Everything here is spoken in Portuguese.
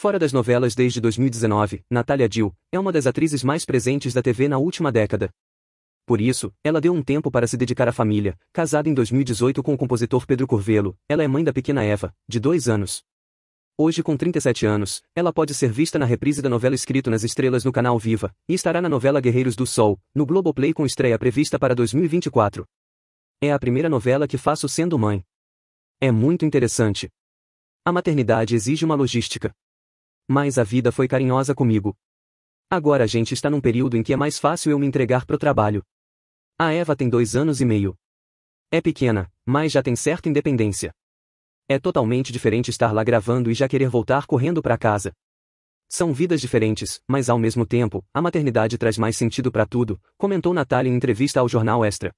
Fora das novelas desde 2019, Natália Dill é uma das atrizes mais presentes da TV na última década. Por isso, ela deu um tempo para se dedicar à família. Casada em 2018 com o compositor Pedro Curvelo, ela é mãe da pequena Eva, de dois anos. Hoje com 37 anos, ela pode ser vista na reprise da novela Escrito nas Estrelas no canal Viva, e estará na novela Guerreiros do Sol, no Globoplay com estreia prevista para 2024. É a primeira novela que faço sendo mãe. É muito interessante. A maternidade exige uma logística. Mas a vida foi carinhosa comigo. Agora a gente está num período em que é mais fácil eu me entregar pro trabalho. A Eva tem dois anos e meio. É pequena, mas já tem certa independência. É totalmente diferente estar lá gravando e já querer voltar correndo para casa. São vidas diferentes, mas ao mesmo tempo, a maternidade traz mais sentido para tudo, comentou Natália em entrevista ao jornal Extra.